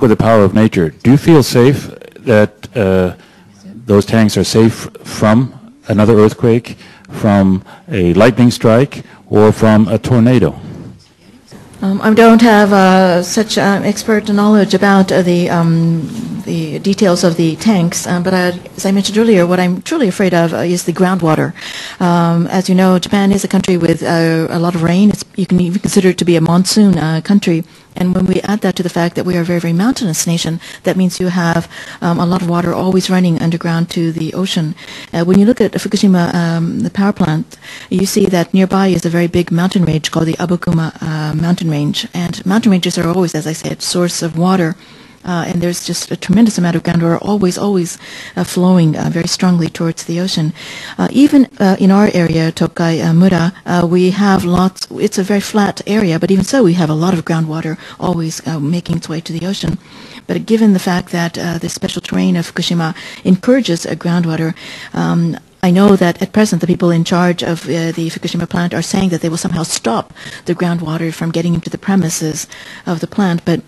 with the power of nature. Do you feel safe that uh, those tanks are safe from another earthquake, from a lightning strike, or from a tornado? Um, I don't have uh, such uh, expert knowledge about uh, the um, the details of the tanks, uh, but uh, as I mentioned earlier, what I'm truly afraid of uh, is the groundwater. Um, as you know, Japan is a country with a lot of rain. It's, you can even consider it to be a monsoon country. And when we add that to the fact that we are a very, very mountainous nation, that means you have um, a lot of water always running underground to the ocean. Uh, when you look at Fukushima, um, the power plant, you see that nearby is a very big mountain range called the Abukuma uh, mountain range. And mountain ranges are always, as I said, source of water. Uh, and there's just a tremendous amount of groundwater always, always uh, flowing uh, very strongly towards the ocean. Uh, even uh, in our area, Tokai uh, Mura, we have lots, it's a very flat area, but even so, we have a lot of groundwater always making its way to the ocean. But given the fact that the special terrain of Fukushima encourages groundwater, um, I know that at present the people in charge of uh, the Fukushima plant are saying that they will somehow stop the groundwater from getting into the premises of the plant, but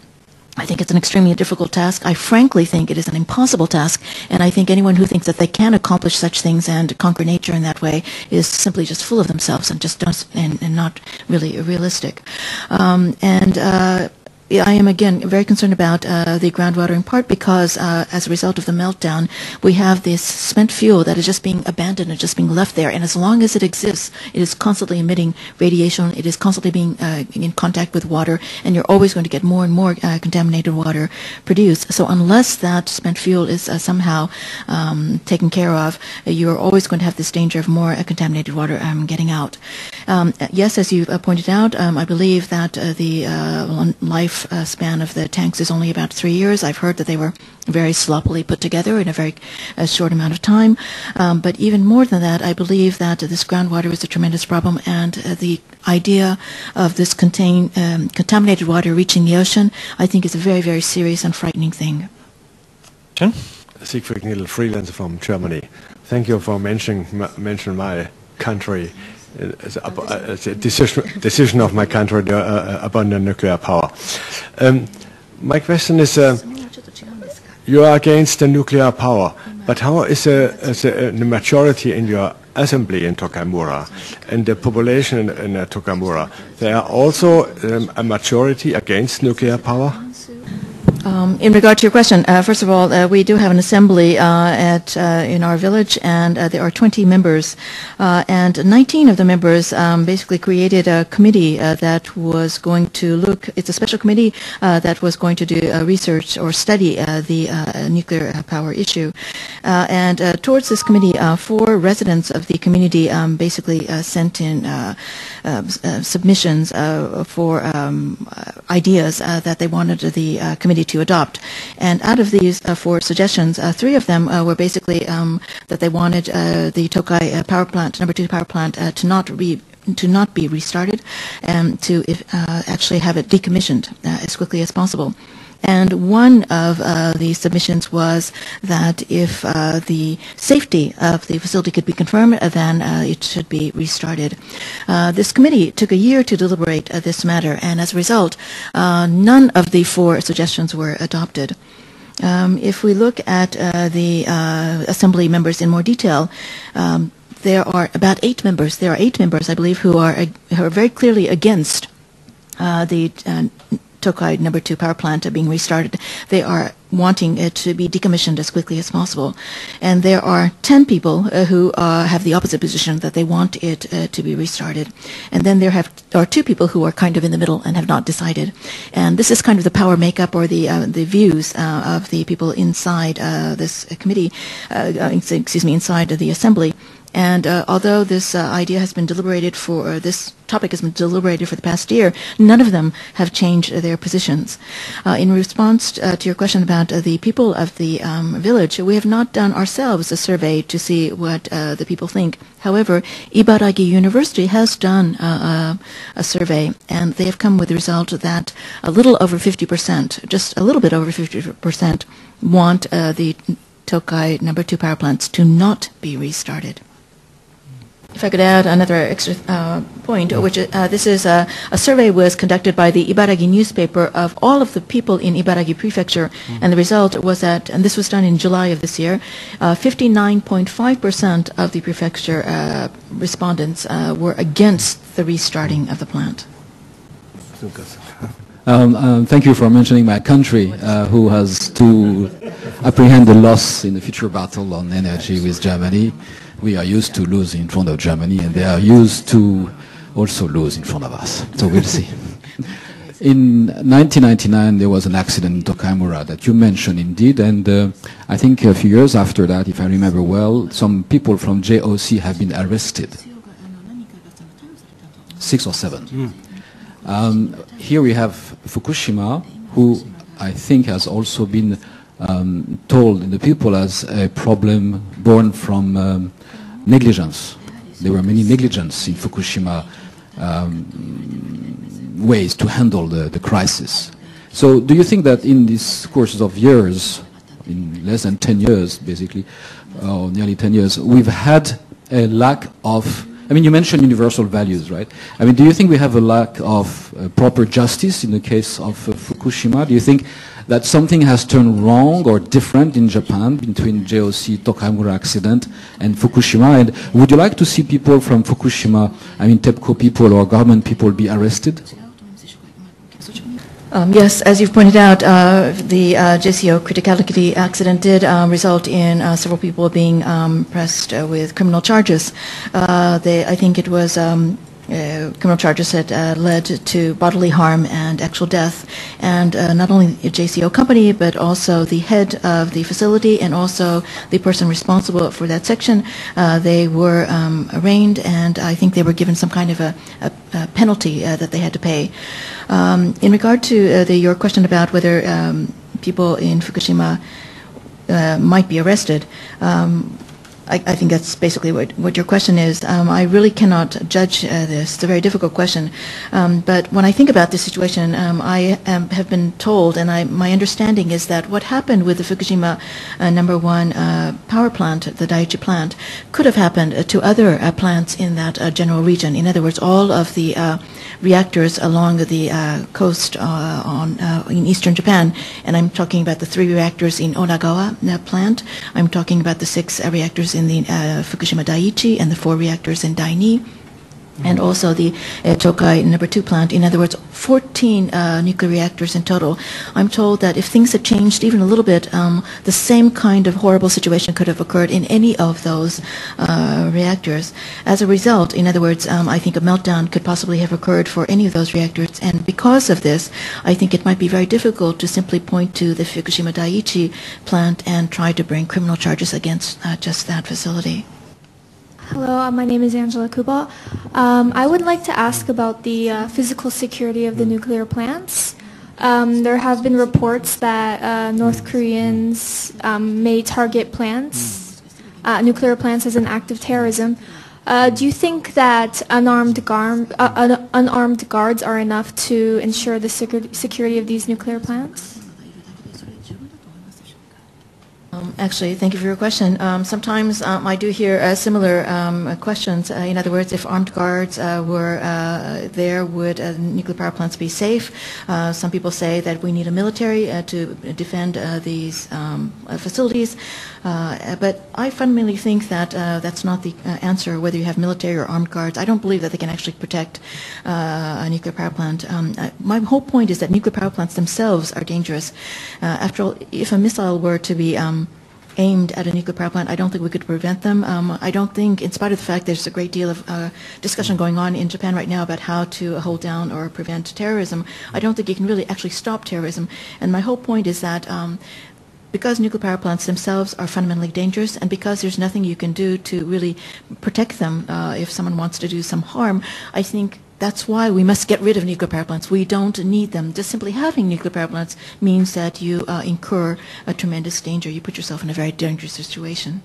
I think it's an extremely difficult task. I frankly think it is an impossible task, and I think anyone who thinks that they can accomplish such things and conquer nature in that way is simply just full of themselves and just and, and not really realistic. Um, and uh, I am again very concerned about uh, the groundwater in part because uh, as a result of the meltdown, we have this spent fuel that is just being abandoned and just being left there. And as long as it exists, it is constantly emitting radiation. It is constantly being uh, in contact with water, and you're always going to get more and more uh, contaminated water produced. So unless that spent fuel is uh, somehow um, taken care of, you're always going to have this danger of more uh, contaminated water um, getting out. Um, yes, as you pointed out, um, I believe that the life uh, span of the tanks is only about three years. I've heard that they were very sloppily put together in a very uh, short amount of time. Um, but even more than that, I believe that this groundwater is a tremendous problem, and uh, the idea of this contain, um, contaminated water reaching the ocean, I think, is a very, very serious and frightening thing. John? Siegfried Nidl, freelancer from Germany. Thank you for mentioning, mentioning my country a decision, decision of my country uh, uh, abundant nuclear power. Um, my question is, uh, you are against the nuclear power, but how is, uh, the, majority in your assembly in Tokaimura and the population in, in uh, Tokaimura? There are also um, a majority against nuclear power? Um, in regard to your question, uh, first of all, uh, we do have an assembly uh, at uh, in our village, and uh, there are 20 members, uh, and 19 of the members um, basically created a committee that was going to look. It's a special committee that was going to do research or study the nuclear power issue, and towards this committee, four residents of the community um, basically sent in Uh, uh, submissions uh, for um, ideas that they wanted the committee to adopt. And out of these uh, four suggestions, uh, three of them uh, were basically um, that they wanted the Tokai power plant, number two power plant, to not be to not be restarted and to if, actually have it decommissioned as quickly as possible. And one of uh, the submissions was that if uh, the safety of the facility could be confirmed, then uh, it should be restarted. Uh, this committee took a year to deliberate uh, this matter, and as a result, uh, none of the four suggestions were adopted. Um, if we look at the assembly members in more detail, um, there are about eight members. There are eight members, I believe, who are who are very clearly against the Tokai number two power plant are being restarted. They are wanting it to be decommissioned as quickly as possible. And there are 10 people uh, who uh, have the opposite position that they want it uh, to be restarted. And then there have are two people who are kind of in the middle and have not decided. And this is kind of the power makeup or the uh, the views uh, of the people inside uh, this committee, excuse me, inside the assembly. And uh, although this uh, idea has been deliberated for, uh, this topic has been deliberated for the past year, none of them have changed their positions. Uh, in response uh, to your question about the people of the um, village, we have not done ourselves a survey to see what the people think. However, Ibaragi University has done a survey, and they have come with the result that a little over 50%, just a little bit over 50%, want the Tokai number two power plants to not be restarted. If I could add another extra uh, point, which uh, this is a, a survey was conducted by the Ibaragi newspaper of all of the people in Ibaragi Prefecture, and the result was that, and this was done in July of this year, 59.5% of the prefecture uh, respondents uh, were against the restarting of the plant. Um, um, thank you for mentioning my country, uh, who has to apprehend the loss in the future battle on energy with Germany. We are used to lose in front of Germany, and they are used to also lose in front of us. So we'll see. In 1999, there was an accident in Tokaimura that you mentioned indeed, and uh, I think a few years after that, if I remember well, some people from JOC have been arrested. Six or seven. Um, here we have Fukushima, who I think has also been um, told in the people as a problem born from um, negligence. There were many negligence in Fukushima um, ways to handle the, the crisis. So do you think that in these courses of years, in less than 10 years basically, or nearly 10 years, we've had a lack of I mean, you mentioned universal values, right? I mean, do you think we have a lack of uh, proper justice in the case of uh, Fukushima? Do you think that something has turned wrong or different in Japan between JOC Tokaimura accident and Fukushima? And would you like to see people from Fukushima, I mean, TEPCO people or government people be arrested? Um, yes, as you've pointed out, uh, the uh, JCO criticality accident did um, result in uh, several people being um, pressed uh, with criminal charges. Uh, they, I think it was um, criminal charges that uh, led to bodily harm and actual death. And uh, not only the JCO company, but also the head of the facility and also the person responsible for that section, uh, they were um, arraigned and I think they were given some kind of a, a, a penalty uh, that they had to pay. Um, in regard to uh, the, your question about whether um, people in Fukushima uh, might be arrested, um, I, I think that's basically what, what your question is. Um, I really cannot judge uh, this. It's a very difficult question. Um, but when I think about this situation, um, I am, have been told, and I, my understanding is that what happened with the Fukushima uh, number one uh, power plant, the Daiichi plant, could have happened uh, to other uh, plants in that uh, general region. In other words, all of the reactors along the coast on in eastern Japan, and I'm talking about the three reactors in Onagawa plant. I'm talking about the six reactors in the uh, Fukushima Daiichi and the four reactors in Daini. And also the uh, Tokai number two plant. In other words, 14 uh, nuclear reactors in total. I'm told that if things had changed even a little bit, um, the same kind of horrible situation could have occurred in any of those uh, reactors. As a result, in other words, um, I think a meltdown could possibly have occurred for any of those reactors. And because of this, I think it might be very difficult to simply point to the Fukushima Daiichi plant and try to bring criminal charges against uh, just that facility. Hello, uh, my name is Angela Kuba. Um, I would like to ask about the uh, physical security of the nuclear plants. Um, there have been reports that uh, North Koreans um, may target plants, uh, nuclear plants as an act of terrorism. Uh, do you think that unarmed, gar- uh, unarmed guards are enough to ensure the security of these nuclear plants? Um, actually, thank you for your question. Um, sometimes um, I do hear uh, similar um, questions. Uh, in other words, if armed guards uh, were uh, there, would uh, nuclear power plants be safe? Uh, some people say that we need a military to defend these um, facilities. but I fundamentally think that that's not the answer, whether you have military or armed guards. I don't believe that they can actually protect a nuclear power plant. Um, my whole point is that nuclear power plants themselves are dangerous. after all, if a missile were to be um, aimed at a nuclear power plant, I don't think we could prevent them. Um, I don't think, in spite of the fact there's a great deal of uh, discussion going on in Japan right now about how to hold down or prevent terrorism, I don't think you can really actually stop terrorism. And my whole point is that um, because nuclear power plants themselves are fundamentally dangerous and because there's nothing you can do to really protect them uh, if someone wants to do some harm, I think that's why we must get rid of nuclear power plants. We don't need them. Just simply having nuclear power plants means that you uh, incur a tremendous danger. You put yourself in a very dangerous situation.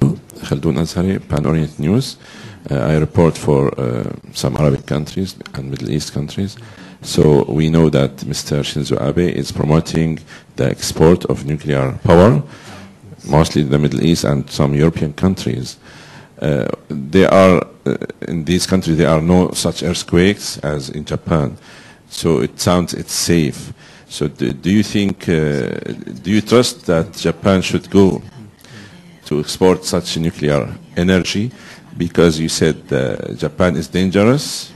Khaldoon Azhari, Pan Orient News. Uh, I report for uh, some Arabic countries and Middle East countries. So we know that Mr. Shinzo Abe is promoting the export of nuclear power, mostly in the Middle East and some European countries. uh, there are uh, in these countries there are no such earthquakes as in Japan, so it sounds it's safe. So do, do you think uh, do you trust that Japan should go to export such nuclear energy because you said uh, Japan is dangerous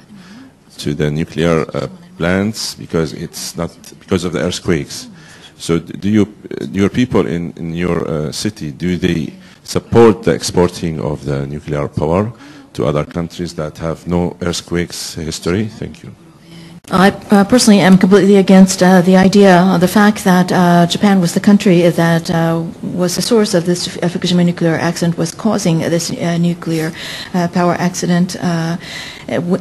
to the nuclear uh, plants because it's not because of the earthquakes. So do you, your people in, in your uh, city, do they support the exporting of the nuclear power to other countries that have no earthquakes history? Thank you. I uh, personally am completely against uh, the idea, uh, the fact that uh, Japan was the country that uh, was the source of this Fukushima nuclear accident, was causing this uh, nuclear uh, power accident. Uh,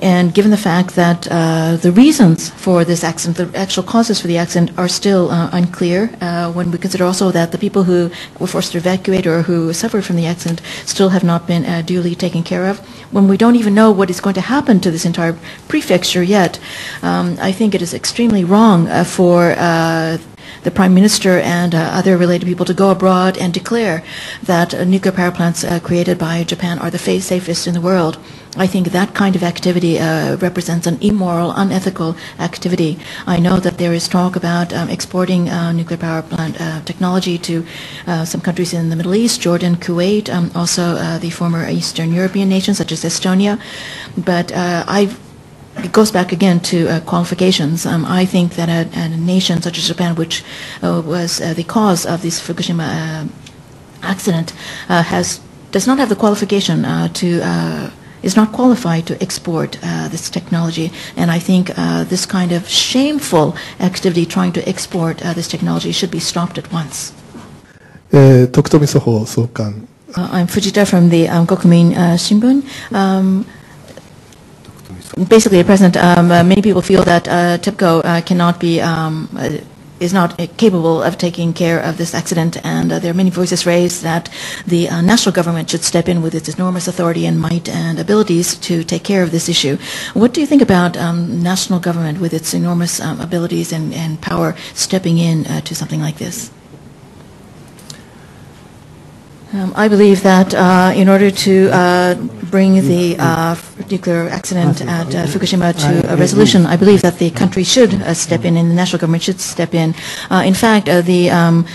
and given the fact that uh, the reasons for this accident, the actual causes for the accident, are still uh, unclear, when we consider also that the people who were forced to evacuate or who suffered from the accident still have not been duly taken care of, when we don't even know what is going to happen to this entire prefecture yet, um, I think it is extremely wrong for the Prime Minister and uh, other related people to go abroad and declare that uh, nuclear power plants uh, created by Japan are the safest in the world. I think that kind of activity uh, represents an immoral, unethical activity. I know that there is talk about um, exporting uh, nuclear power plant uh, technology to some countries in the Middle East, Jordan, Kuwait, um, also the former Eastern European nations such as Estonia. But uh, I it goes back again to uh, qualifications. Um, I think that a, a, nation such as Japan, which uh, was uh, the cause of this Fukushima uh, accident, uh, has does not have the qualification uh, to is not qualified to export this technology. And I think this kind of shameful activity trying to export this technology should be stopped at once. Tokutomi Soho, Sokan. I'm Fujita from the um, Kokumin Shimbun. Um, basically, at present, um, uh, many people feel that uh, TEPCO uh, cannot be um, uh, is not uh, capable of taking care of this accident, and uh, there are many voices raised that the national government should step in with its enormous authority and might and abilities to take care of this issue. What do you think about um, national government with its enormous um, abilities and, and power stepping in to something like this? Um, I believe that uh, in order to uh, bring the uh, nuclear accident at uh, Fukushima to a resolution, I believe that the country should uh, step in and the national government should step in. Uh, in fact, the um,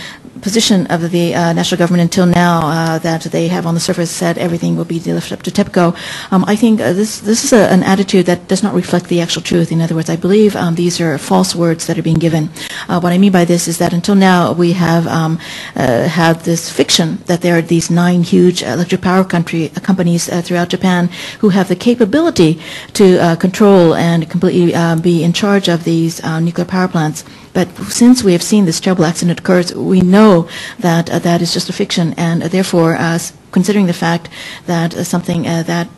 position of the uh, national government until now uh, that they have on the surface said everything will be left up to TEPCO. Um, I think uh, this this is a, an attitude that does not reflect the actual truth. In other words, I believe um, these are false words that are being given. Uh, what I mean by this is that until now we have um, uh, had this fiction that there are these nine huge electric power country uh, companies throughout Japan who have the capability to control and completely be in charge of these nuclear power plants. But since we have seen this terrible accident occurs, we know that uh, that is just a fiction, and uh, therefore, uh, considering the fact that uh, something that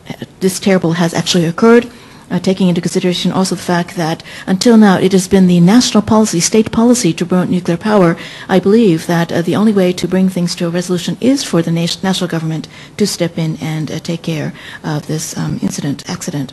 this terrible has actually occurred, uh, taking into consideration also the fact that until now it has been the national policy, state policy to promote nuclear power, I believe that uh, the only way to bring things to a resolution is for the nation, national government to step in and uh, take care of this um, incident, accident.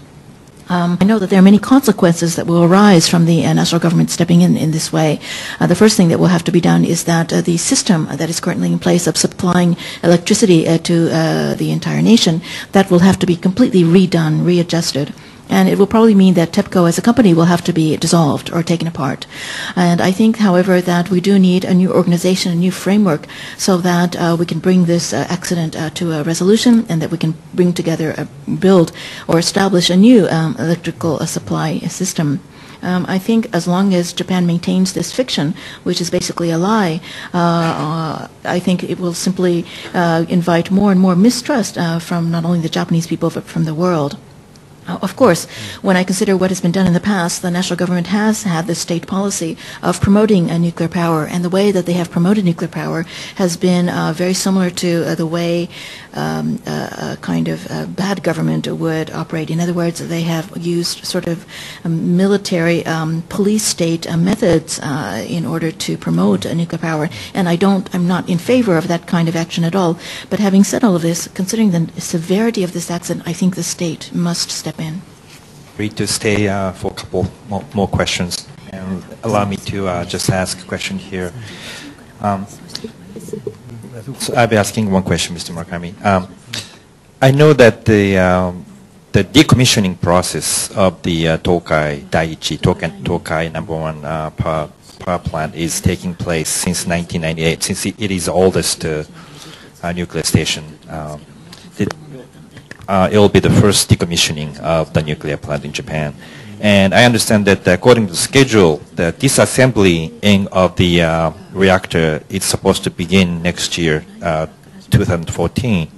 Um, I know that there are many consequences that will arise from the uh, national government stepping in in this way. Uh, the first thing that will have to be done is that uh, the system that is currently in place of supplying electricity uh, to uh, the entire nation, that will have to be completely redone, readjusted. And it will probably mean that TEPCO as a company will have to be dissolved or taken apart. And I think, however, that we do need a new organization, a new framework, so that uh, we can bring this uh, accident uh, to a resolution and that we can bring together, build or establish a new um, electrical uh, supply system. Um, I think as long as Japan maintains this fiction, which is basically a lie, uh, uh, I think it will simply uh, invite more and more mistrust uh, from not only the Japanese people but from the world. Of course, when I consider what has been done in the past, the national government has had this state policy of promoting uh, nuclear power, and the way that they have promoted nuclear power has been uh, very similar to uh, the way um, uh, a kind of uh, bad government would operate. In other words, they have used sort of um, military um, police state uh, methods in order to promote uh, nuclear power, and I don't, I'm not in favor of that kind of action at all. But having said all of this, considering the severity of this accident, I think the state must step in. Free to stay uh, for a couple more, more questions and allow me to uh, just ask a question here. Um, so I'll be asking one question, Mr. Murakami. Um, I know that the um, the decommissioning process of the uh, Tokai Daiichi Tokai, Tokai number one uh, power, power plant is taking place since 1998, since it, is the oldest uh, nuclear station. Um, uh, it will be the first decommissioning of the nuclear plant in Japan. And I understand that according to the schedule, the disassembly of the uh, reactor is supposed to begin next year, uh, 2014.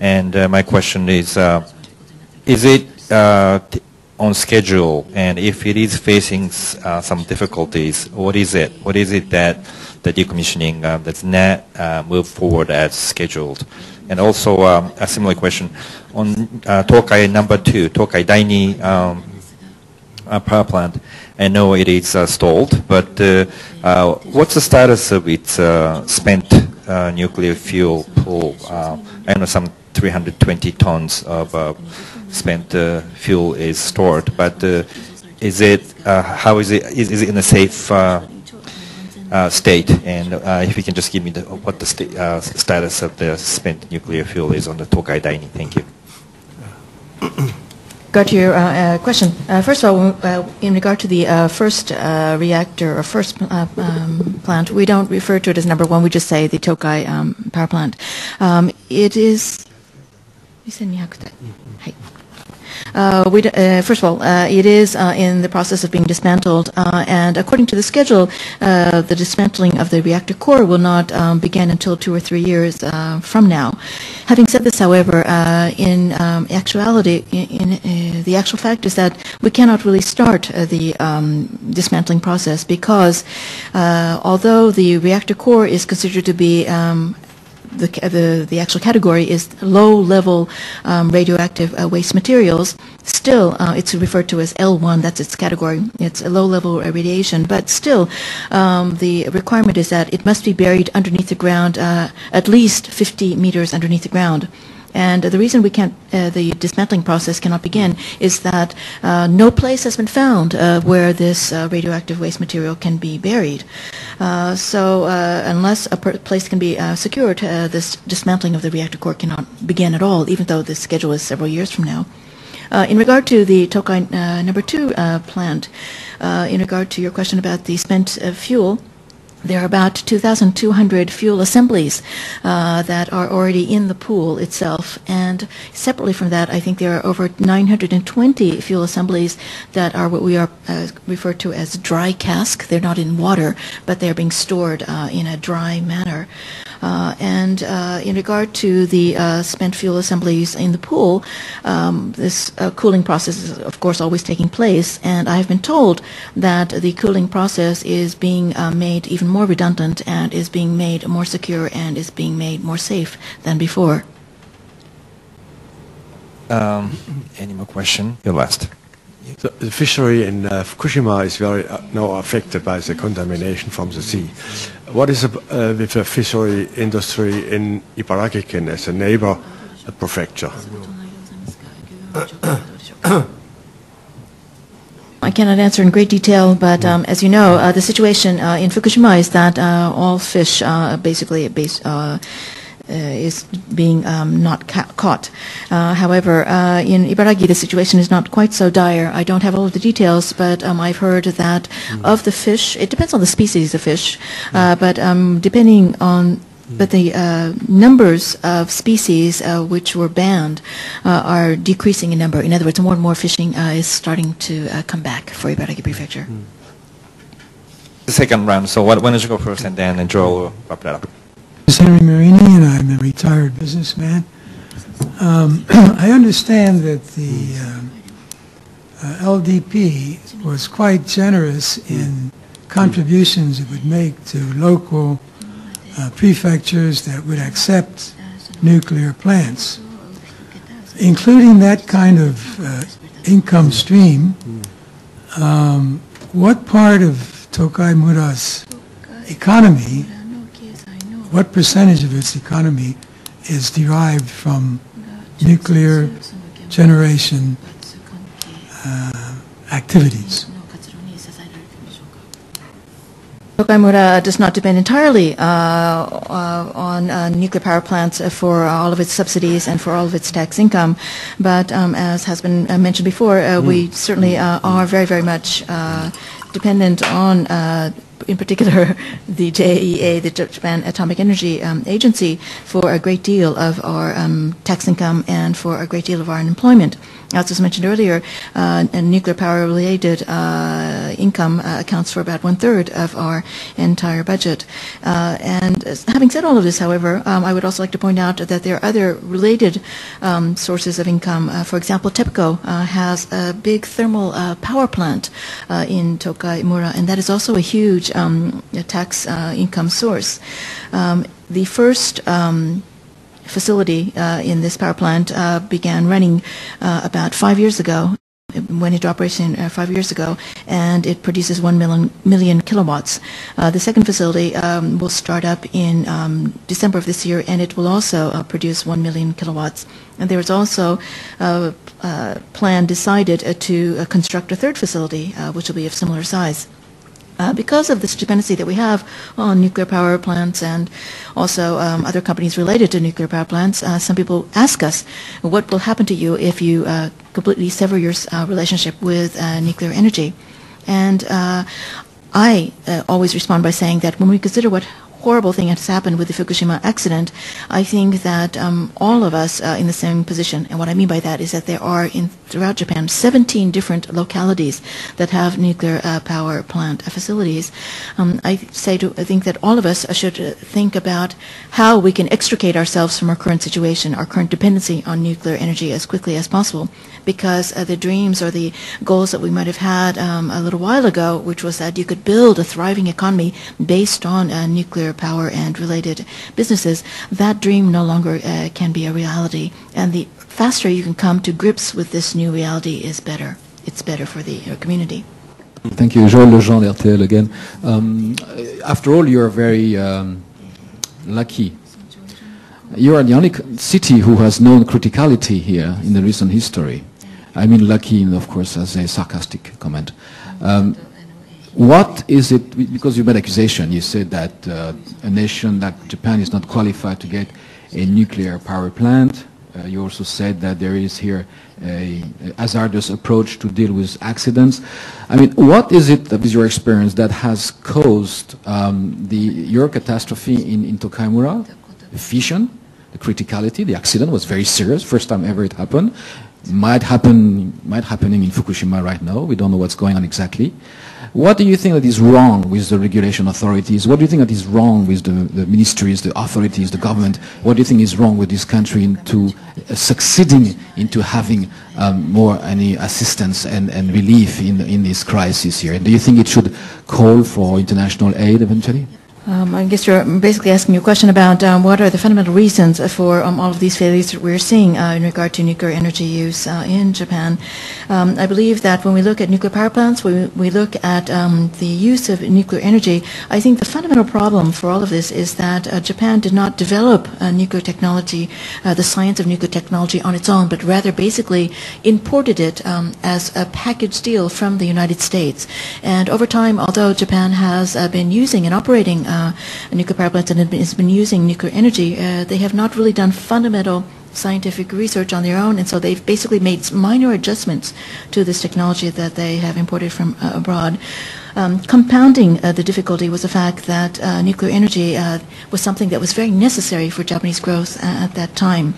And uh, my question is, uh, is it uh, on schedule? And if it is facing some difficulties, what is it? What is it that the decommissioning uh, that's not uh, moved forward as scheduled? And also um, a similar question on uh, Tokai number two, Tokai Daini um, uh, power plant. I know it is uh, stalled, but uh, uh, what's the status of its uh, spent nuclear fuel pool? I know some 320 tons of spent fuel is stored, but is it how is it is, is it in a safe uh, uh, state? And uh, if you can just give me the, what the sta- uh, status of the spent nuclear fuel is on the Tokai Daini. Thank you. Got your uh, uh, question. Uh, first of all, uh, in regard to the uh, first uh, reactor or first uh, um, plant, we don't refer to it as number one. We just say the Tokai um, power plant. Um, it is. 2200台。はい。 Uh, we, uh, first of all, uh, it is uh, in the process of being dismantled, uh, and according to the schedule, uh, the dismantling of the reactor core will not um, begin until two or three years from now. Having said this, however, in um, actuality, in, in the actual fact is that we cannot really start the um, dismantling process because although the reactor core is considered to be um, the, the, the actual category is low-level um, radioactive uh, waste materials. Still, uh, it's referred to as L1. That's its category. It's a low-level uh, radiation. But still, um, the requirement is that it must be buried underneath the ground, uh, at least 50 meters underneath the ground. And the reason we can't, uh, the dismantling process cannot begin is that uh, no place has been found uh, where this radioactive waste material can be buried. So unless a place can be secured, this dismantling of the reactor core cannot begin at all, even though the schedule is several years from now. Uh, in regard to the Tokai uh, number two uh, plant, in regard to your question about the spent fuel, there are about 2,200 fuel assemblies uh, that are already in the pool itself. And separately from that, I think there are over 920 fuel assemblies that are what we are uh, referred to as dry cask. They're not in water, but they're being stored uh, in a dry manner. Uh, and uh, in regard to the uh, spent fuel assemblies in the pool, um, this cooling process is, of course, always taking place. And I have been told that the cooling process is being made even more redundant and is being made more secure and is being made more safe than before. Um, any more question? Your last. The, the fishery in uh, Fukushima is very uh, now affected by the contamination from the sea. What is uh, with the fishery industry in Ibarakiken as a neighbor uh, prefecture? I cannot answer in great detail, but um, as you know, uh, the situation uh, in Fukushima is that uh, all fish uh, basically base, uh, uh, is being um, not ca- caught. Uh, however, uh, in Ibaraki, the situation is not quite so dire. I don't have all of the details, but um, I've heard that of the fish, it depends on the species of fish, uh, but um, depending on but the uh, numbers of species uh, which were banned uh, are decreasing in number. In other words, more and more fishing uh, is starting to uh, come back for Ibaraki Prefecture. The second round. So why why don't you go first, and then and Joel will wrap that up. is Henry Marini, and I'm a retired businessman. Um, I understand that the um, uh, LDP was quite generous in contributions it would make to local uh, prefectures that would accept nuclear plants, including that kind of uh, income stream. Um, what part of Tokai Mura's economy what percentage of its economy is derived from nuclear generation uh, activities? Tokaimura does not depend entirely uh, uh, on uh, nuclear power plants for all of its subsidies and for all of its tax income. But um, as has been uh, mentioned before, uh, we certainly uh, are very, very much uh, dependent on, uh, in particular, the JEA, the Japan Atomic Energy um, Agency, for a great deal of our um, tax income and for a great deal of our unemployment. As was mentioned earlier, uh, nuclear power-related uh, income uh, accounts for about one-third of our entire budget. Uh, and having said all of this, however, um, I would also like to point out that there are other related um, sources of income. Uh, for example, TEPCO uh, has a big thermal power plant in Tokai Mura, and that is also a huge um, tax uh, income source. Um, the first um, facility uh, in this power plant uh, began running uh, about five years ago. It went into operation uh, five years ago, and it produces one million, million kilowatts. Uh, the second facility um, will start up in um, December of this year, and it will also uh, produce one million kilowatts. And there is also a, a plan decided uh, to uh, construct a third facility, uh, which will be of similar size. Uh, because of this dependency that we have on nuclear power plants and also um, other companies related to nuclear power plants, uh, some people ask us, what will happen to you if you uh, completely sever your uh, relationship with uh, nuclear energy? And uh, I always respond by saying that when we consider what horrible thing has happened with the Fukushima accident, I think that um, all of us uh, in the same position, and what I mean by that is that there are in throughout Japan 17 different localities that have nuclear uh, power plant facilities. Um, I say to I think that all of us should think about how we can extricate ourselves from our current situation, our current dependency on nuclear energy as quickly as possible, because uh, the dreams or the goals that we might have had um, a little while ago, which was that you could build a thriving economy based on uh, nuclear power and related businesses, that dream no longer uh, can be a reality. And the faster you can come to grips with this new reality is better. It's better for the uh, community. Thank you, Joël Legendre, RTL again. Um, after all, you're very um, lucky. You are the only city who has known criticality here in the recent history. I mean lucky, in, of course, as a sarcastic comment. Um, what is it, because you made accusation, you said that uh, a nation like Japan is not qualified to get a nuclear power plant. Uh, you also said that there is here a, a hazardous approach to deal with accidents. I mean, what is it, with your experience, that has caused um, the, your catastrophe in, in Tokaimura? The fission, the criticality, the accident was very serious, first time ever it happened. Might happen, might happening in Fukushima right now. We don't know what's going on exactly. What do you think that is wrong with the regulation authorities? What do you think that is wrong with the, the ministries, the authorities, the government? What do you think is wrong with this country into uh, succeeding into having um, more any assistance and, and relief in, in this crisis here? And Do you think it should call for international aid eventually? Um, I guess you're basically asking a question about um, what are the fundamental reasons for um, all of these failures that we're seeing uh, in regard to nuclear energy use uh, in Japan. Um, I believe that when we look at nuclear power plants, we, we look at um, the use of nuclear energy, I think the fundamental problem for all of this is that uh, Japan did not develop uh, nuclear technology, uh, the science of nuclear technology on its own, but rather basically imported it um, as a package deal from the United States. And over time, although Japan has uh, been using and operating uh, nuclear power plants and has been using nuclear energy, uh, they have not really done fundamental scientific research on their own, and so they've basically made minor adjustments to this technology that they have imported from uh, abroad. Um, compounding uh, the difficulty was the fact that uh, nuclear energy uh, was something that was very necessary for Japanese growth uh, at that time.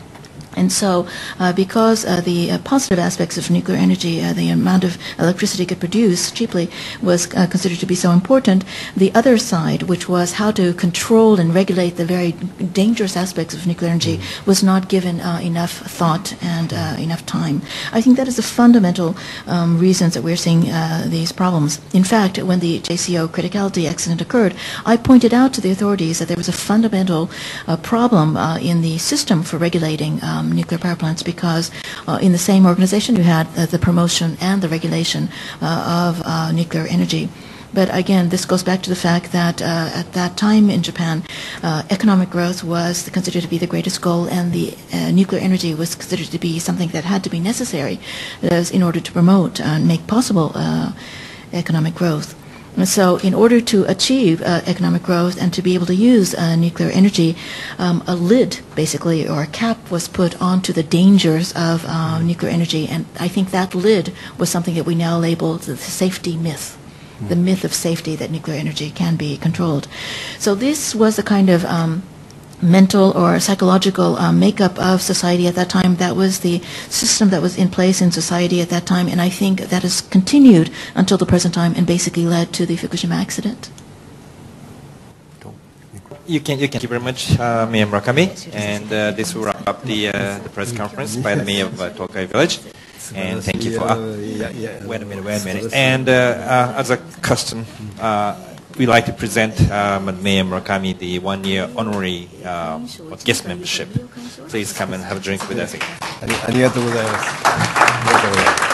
And so, uh, because uh, the uh, positive aspects of nuclear energy, uh, the amount of electricity it could produce cheaply, was uh, considered to be so important, the other side, which was how to control and regulate the very dangerous aspects of nuclear energy, was not given uh, enough thought and uh, enough time. I think that is the fundamental um, reasons that we're seeing uh, these problems. In fact, when the JCO criticality accident occurred, I pointed out to the authorities that there was a fundamental uh, problem uh, in the system for regulating um, nuclear power plants because uh, in the same organization you had uh, the promotion and the regulation uh, of uh, nuclear energy. But again, this goes back to the fact that uh, at that time in Japan, uh, economic growth was considered to be the greatest goal, and the uh, nuclear energy was considered to be something that had to be necessary in order to promote and make possible economic growth. And so in order to achieve uh, economic growth and to be able to use uh, nuclear energy, um, a lid, basically, or a cap was put onto the dangers of uh, nuclear energy. And I think that lid was something that we now label the safety myth the myth of safety that nuclear energy can be controlled. So this was a kind of um, mental or psychological um, makeup of society at that time. That was the system that was in place in society at that time, and I think that has continued until the present time and basically led to the Fukushima accident. You can, you can. Thank you very much, uh, Mayor Murakami. And uh, this will wrap up the, uh, the press conference by the Mayor of uh, Tokai Village. And thank you for. Uh, yeah, yeah, wait a minute, wait a minute. And uh, uh, as a custom, uh, We'd like to present um, uh, Mayor Murakami the one-year honorary uh, guest membership. Please come and have a drink with us. ありがとうございます。